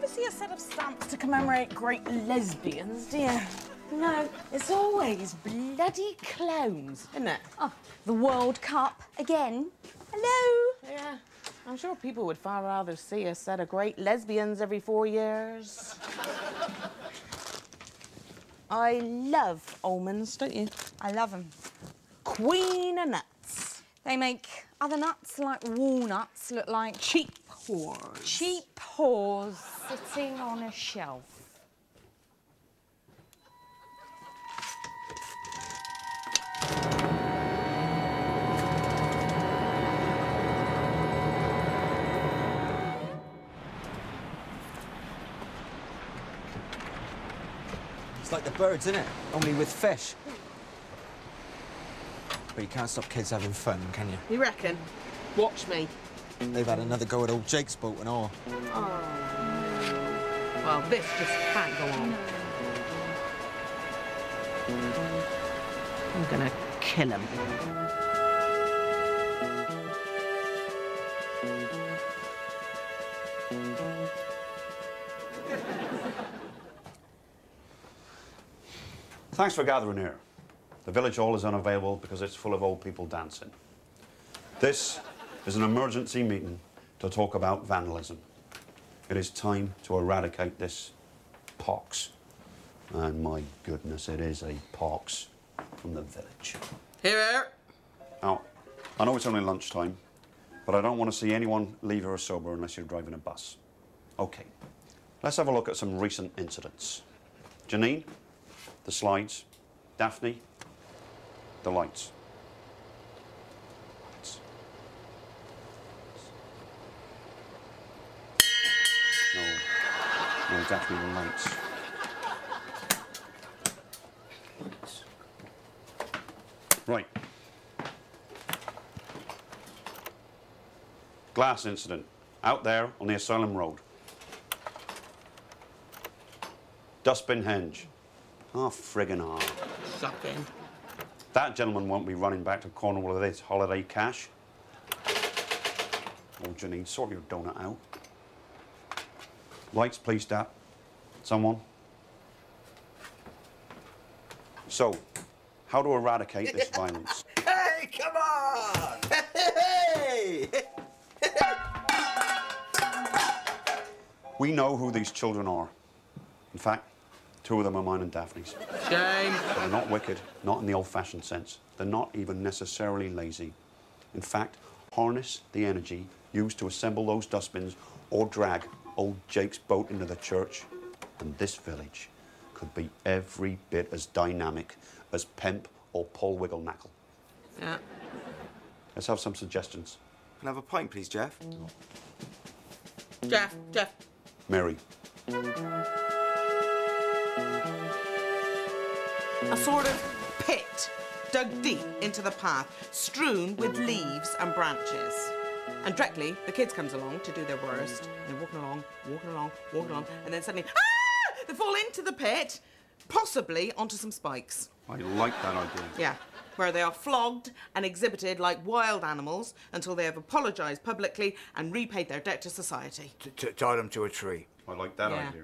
You never see a set of stamps to commemorate great lesbians, do you? No, It's always bloody clowns, isn't it? Oh, the World Cup again. Hello. Yeah. I'm sure people would far rather see a set of great lesbians every four years. I love almonds, don't you? I love them. Queen of nuts. They make other nuts like walnuts look like Cheap whores. cheap whores sitting on a shelf. It's like the birds, isn't it? Only with fish. But you can't stop kids having fun, can you? You reckon? Watch me. They've had another go at old Jake's boat and all. Oh, well, this just can't go on. I'm gonna kill him. Thanks for gathering here. The village hall is unavailable because it's full of old people dancing. This is an emergency meeting to talk about vandalism. It is time to eradicate this pox. And my goodness, it is a pox from the village. Here. Now, I know it's only lunchtime, but I don't want to see anyone leave here sober unless you're driving a bus. Okay, let's have a look at some recent incidents. Janine, the slides. Daphne, the. Lights. No, no, Daphne, the lights. Lights. Right. Glass incident out there on the Asylum Road. Dustbin hinge. Ah, friggin' hard. Sucking. That gentleman won't be running back to Cornwall with his holiday cash. Oh, Janine, sort your donut out. Lights, please, Dap. Someone. So, how to eradicate this violence? Hey, come on! Hey! We know who these children are. In fact, two of them are mine and Daphne's. Shame. They're not wicked, not in the old-fashioned sense. They're not even necessarily lazy. In fact, harness the energy used to assemble those dustbins or drag old Jake's boat into the church, and this village could be every bit as dynamic as Pemp or Paul Wigglenackle. Yeah. Let's have some suggestions. Can I have a pint, please, Jeff? Jeff, Jeff. Mary. A sort of pit dug deep into the path, strewn with leaves and branches. And directly, the kids comes along to do their worst. They're walking along, walking along, walking along, and then suddenly, ah! They fall into the pit, possibly onto some spikes. I like that idea. Yeah, where they are flogged and exhibited like wild animals until they have apologised publicly and repaid their debt to society. T- t- tie them to a tree. I like that Yeah. idea.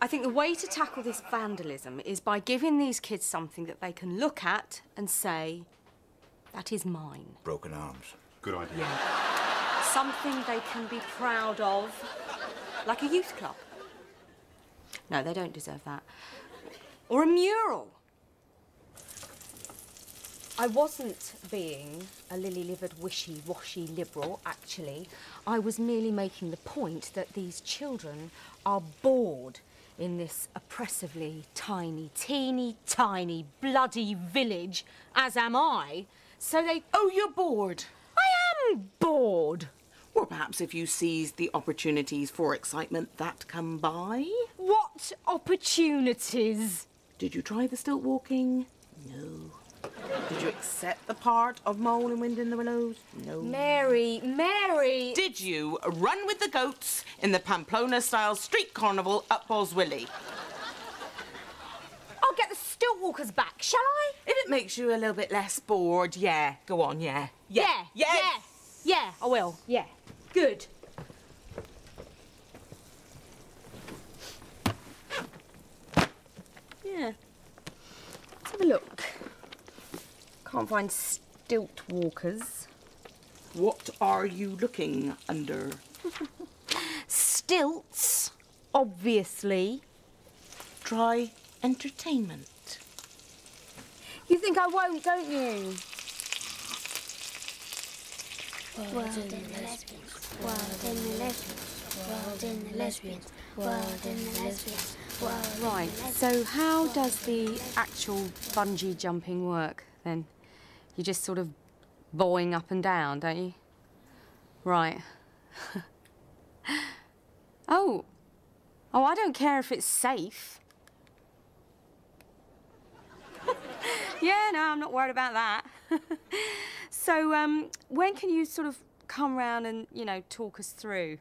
I think the way to tackle this vandalism is by giving these kids something that they can look at and say, that is mine. Broken arms. Good idea. Yeah. Something they can be proud of, like a youth club. No, they don't deserve that. Or a mural. I wasn't being a lily-livered, wishy-washy liberal, actually. I was merely making the point that these children are bored in this oppressively tiny, teeny, tiny, bloody village, as am I. So they... Oh, you're bored. I am bored. Well, perhaps if you seize the opportunities for excitement that come by. What opportunities? Did you try the stilt walking? No. Did you accept the part of Mole and Wind in the Willows? No. Mary, Mary! Did you run with the goats in the Pamplona-style street carnival at Boswilly? I'll get the stilt walkers back, shall I? If it makes you a little bit less bored, yeah. Go on, yeah. Yeah, Yeah. yeah, yeah, I will. Yeah, good. Yeah. Let's have a look. Can't find stilt walkers. What are you looking under? Stilts, obviously. Try entertainment. You think I won't, don't you? World in the lesbians, world in the lesbians, world in the lesbians, world in the lesbians, world Right, so how does the actual bungee jumping work then? You're just sort of boing up and down, don't you? Right. oh. Oh, I don't care if it's safe. yeah, no, I'm not worried about that. so, um, when can you sort of come round and, you know, talk us through?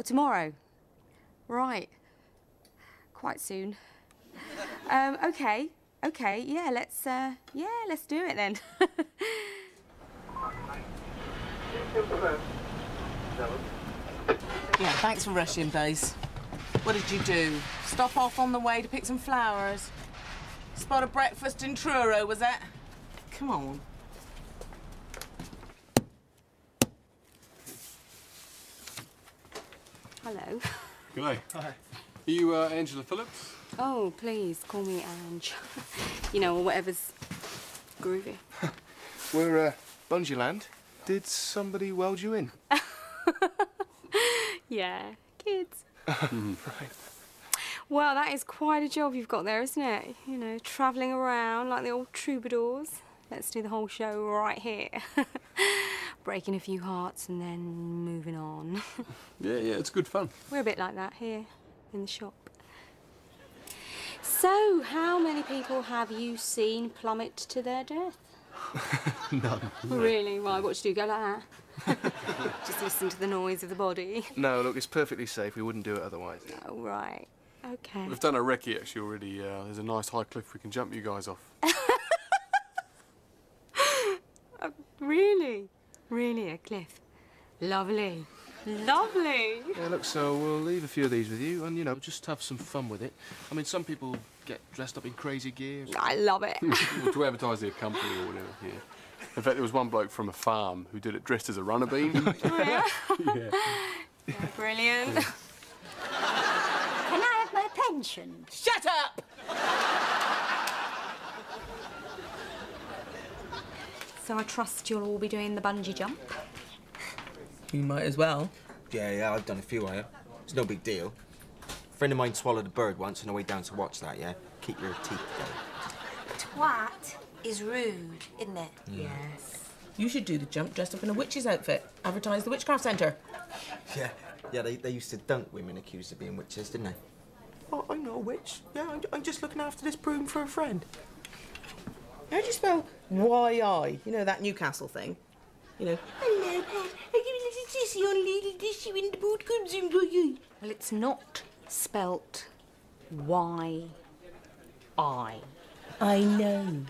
Oh, tomorrow. Right. Quite soon. Um, okay. Okay. Yeah. Let's. Uh, yeah. Let's do it then. Yeah, thanks for rushing, Base. What did you do? Stop off on the way to pick some flowers? Spot a breakfast in Truro, was it? Come on. Hello. G'day. Hi. Are you uh, Angela Phillips? Oh, please call me Ange. you know, or whatever's groovy. We're uh, Bungee Land. Did somebody weld you in? Yeah, kids. Right. Well, that is quite a job you've got there, isn't it? You know, travelling around like the old troubadours. Let's do the whole show right here. Breaking a few hearts and then moving on. Yeah, yeah, it's good fun. We're a bit like that here in the shop. So, how many people have you seen plummet to their death? None. Really? Why? What should you do? Go like that? Just listen to the noise of the body. No, look, it's perfectly safe. We wouldn't do it otherwise. Oh, right. Okay. We've done a recce actually already. Uh, there's a nice high cliff we can jump you guys off. Really? Really, a cliff? Lovely. Lovely. Yeah, look, so we'll leave a few of these with you and, you know, just have some fun with it. I mean, some people get dressed up in crazy gear. I love it. Well, to advertise their company or whatever. Yeah. In fact, there was one bloke from a farm who did it dressed as a runner bean. Oh, yeah. Brilliant. Can I have my pension? Shut up! So I trust you'll all be doing the bungee jump. You might as well. Yeah, yeah, I've done a few, I have. It's no big deal. A friend of mine swallowed a bird once on the way down to watch that, yeah? Keep your teeth going. Twat is rude, isn't it? Mm. Yes. You should do the jump dressed up in a witch's outfit. Advertise the Witchcraft Centre. Yeah, yeah, they, they used to dunk women accused of being witches, didn't they? Oh, I'm not a witch. Yeah, I'm, I'm just looking after this broom for a friend. How do you spell Y-I? You know, that Newcastle thing? You know, hello, Pat. I give a little tissy on little tissue in the boot comes in for you. Well, it's not spelt Y I. I know.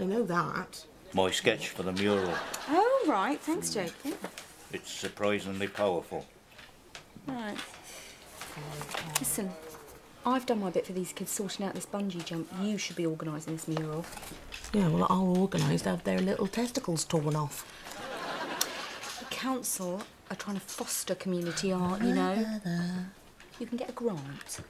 I know that. My sketch for the mural. Oh, right. Thanks, Jake. It's surprisingly powerful. Right. Listen, I've done my bit for these kids sorting out this bungee jump. You should be organising this mural. Yeah, well, I'll organise to have their little testicles torn off. The council are trying to foster community art, you know. You can get a grant.